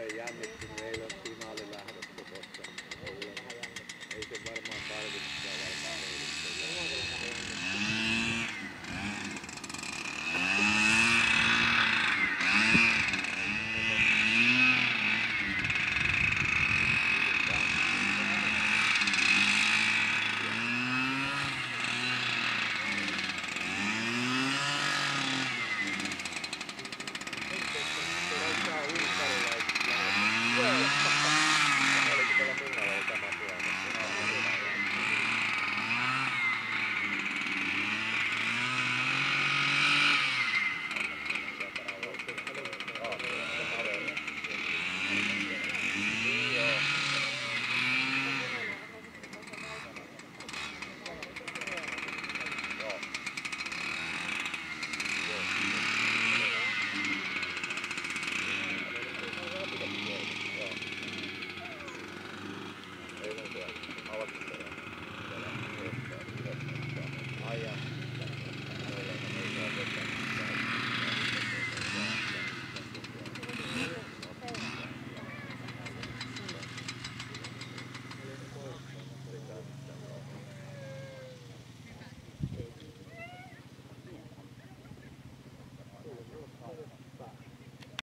allá, me Yay! Oh, uh, yeah.